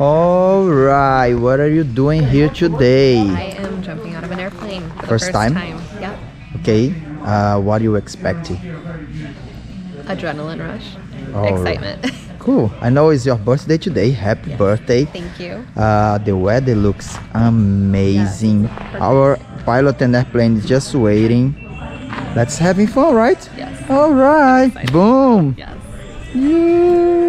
All right, what are you doing here today? I am jumping out of an airplane for the First first, time? Yep. Okay, uh, what are you expecting? Adrenaline rush. All right. Excitement. Cool. I know it's your birthday today. Happy birthday. Thank you. Uh, the weather looks amazing. Our pilot and airplane is just waiting. Let's having fun, right? Yes. All right. Boom. Yes. Yeah.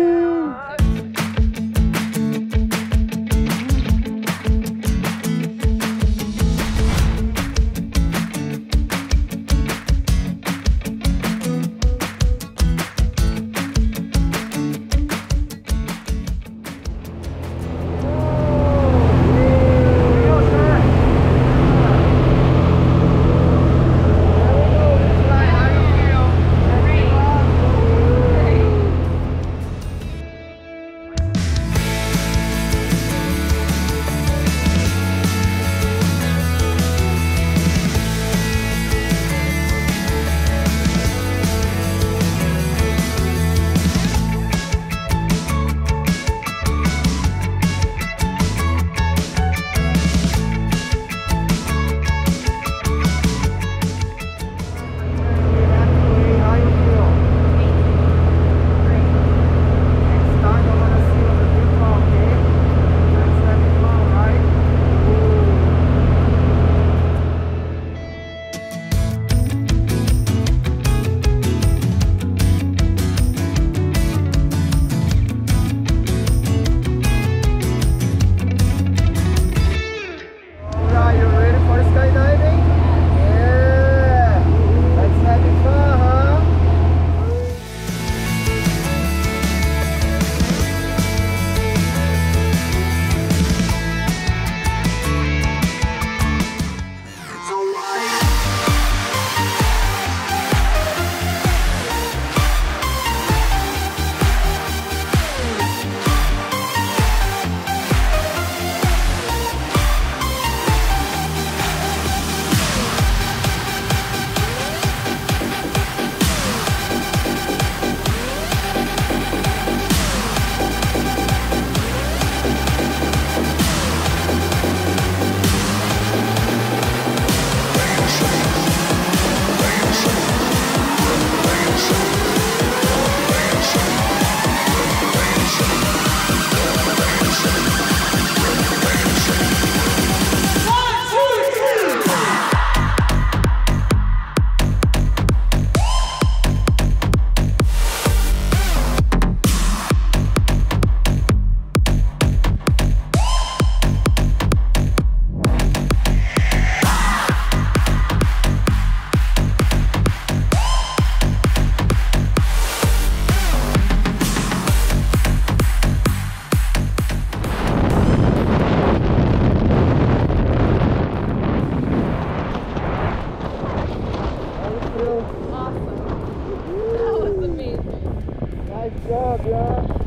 Ja, ja.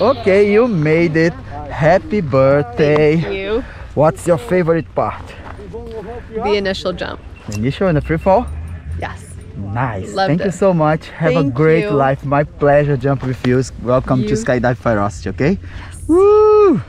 Okay, you made it. Happy birthday. Thank you. What's your favorite part? The initial jump. The initial and the free fall? Yes. Nice. Loved Thank you so much. Have a great you. life. My pleasure jump with you. Welcome to You- Skydive Fyrosity, okay? Yes. Woo!